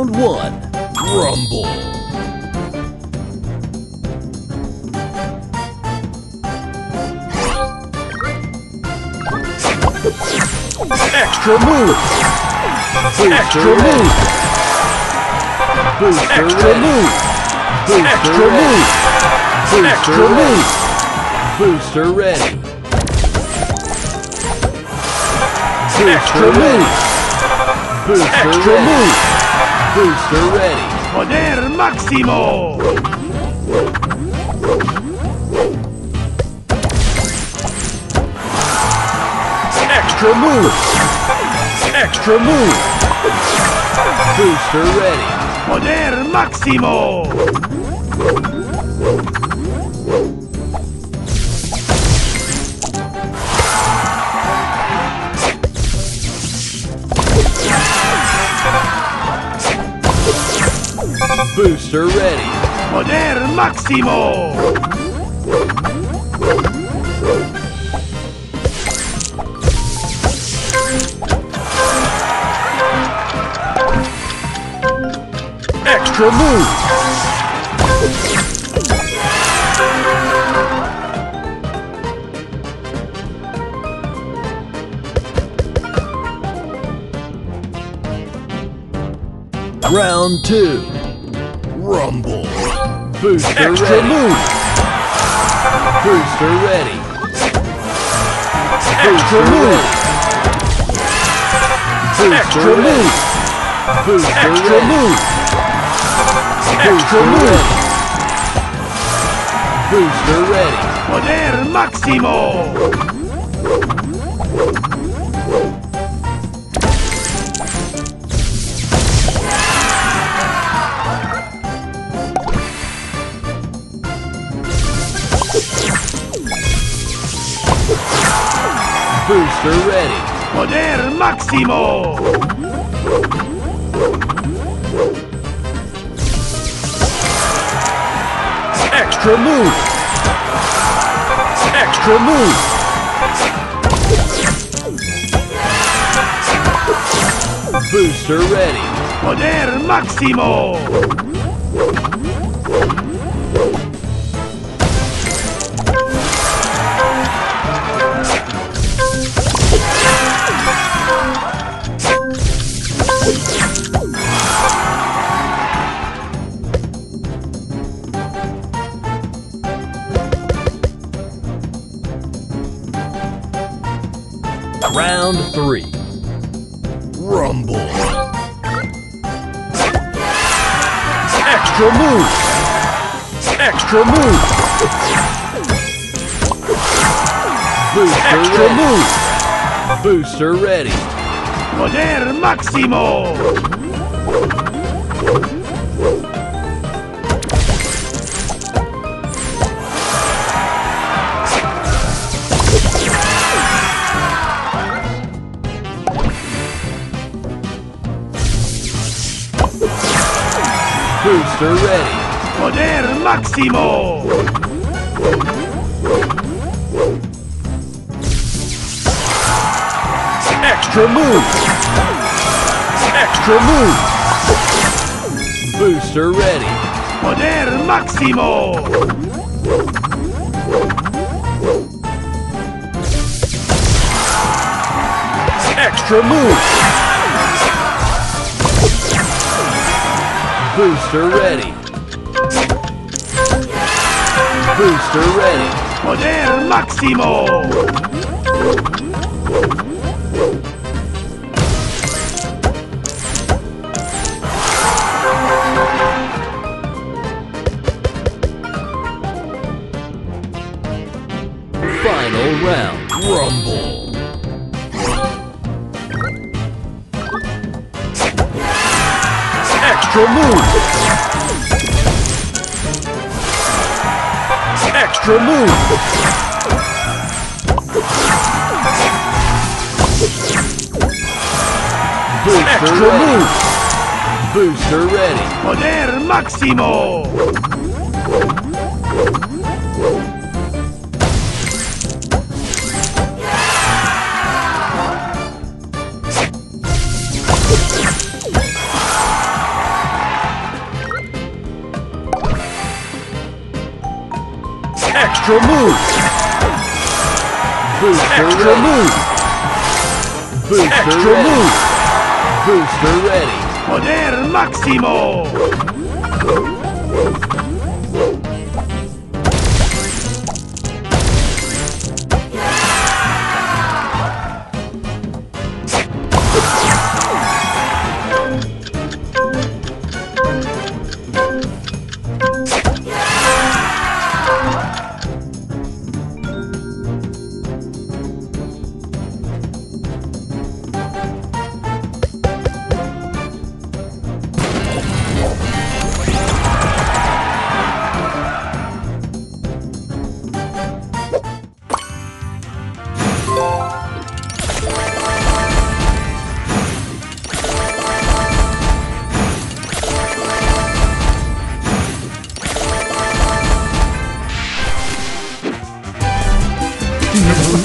Round one. Rumble. Extra move. Extra move. Booster Extra move. Booster move. Booster move. Booster ready. Booster move. Booster move. Booster ready. Poder máximo. Extra move. Extra move. Booster ready. Poder máximo. Booster ready. Poder máximo. Extra move. Round two. Rumble. Booster Extra ready. move. Booster ready. Extra move. Booster Extra ready. move. Booster Extra ready. move. Booster move. Booster ready. Poder máximo. Booster ready. Poder máximo. Extra move. Extra move. Booster ready. Poder máximo. Rumble. Extra move. Extra move. Booster Extra ready. move. Booster ready. Poder máximo. Booster ready. Poder máximo. Extra move. Extra move. Booster ready. Poder máximo. Extra move. Booster ready. Booster ready. Poder máximo. Extra move. Extra move. Booster Extra ready. move. Booster ready. Poder máximo. Extra move. Booster Extra move. Booster Extra ready. move. Booster ready. Poder máximo.